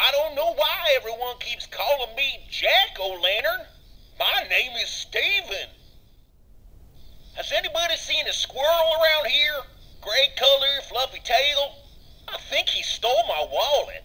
I don't know why everyone keeps calling me Jack O'Lantern. My name is Steven. Has anybody seen a squirrel around here? Gray color, fluffy tail? I think he stole my wallet.